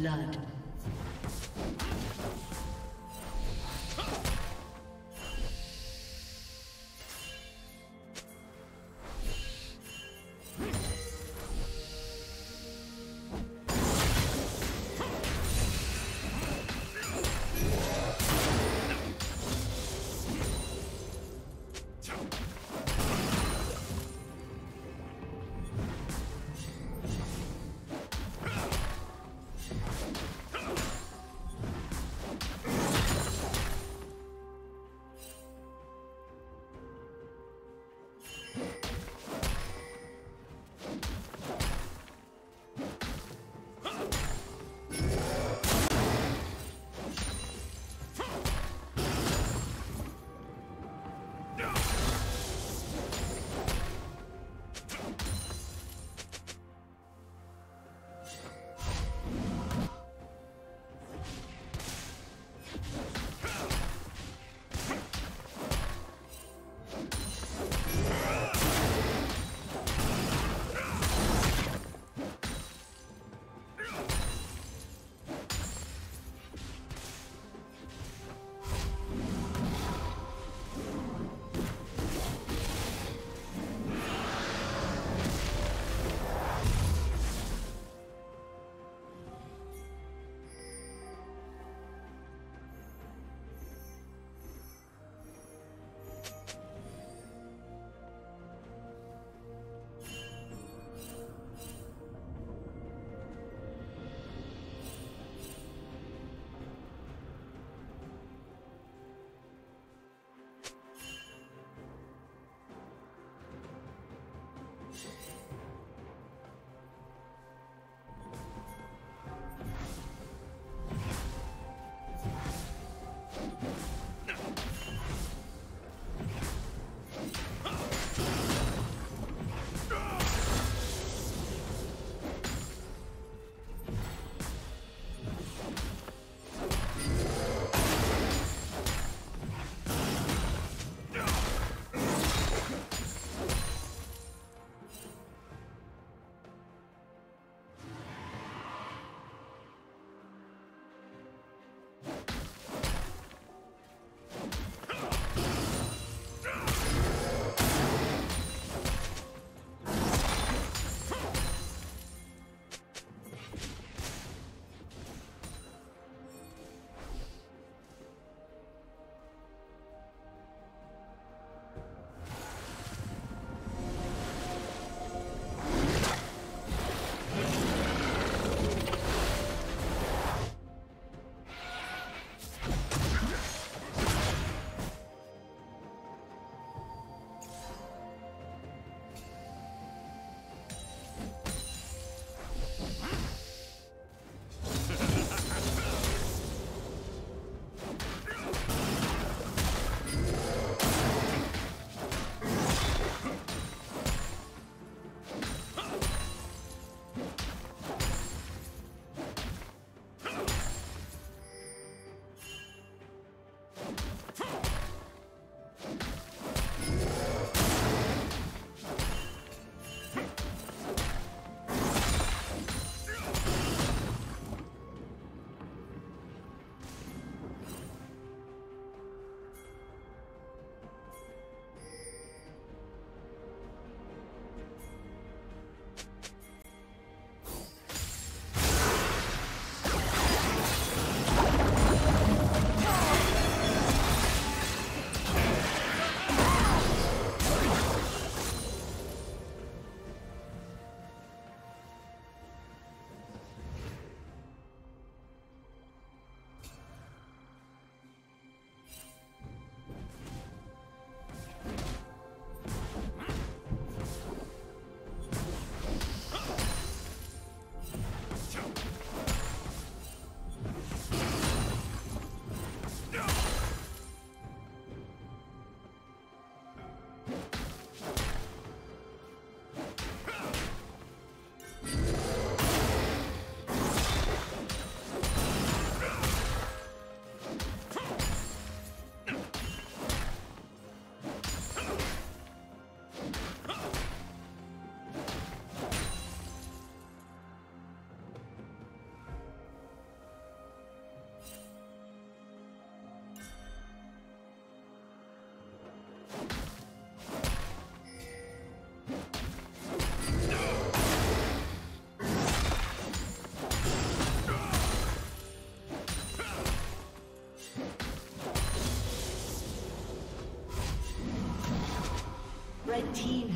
blood.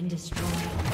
Been destroyed.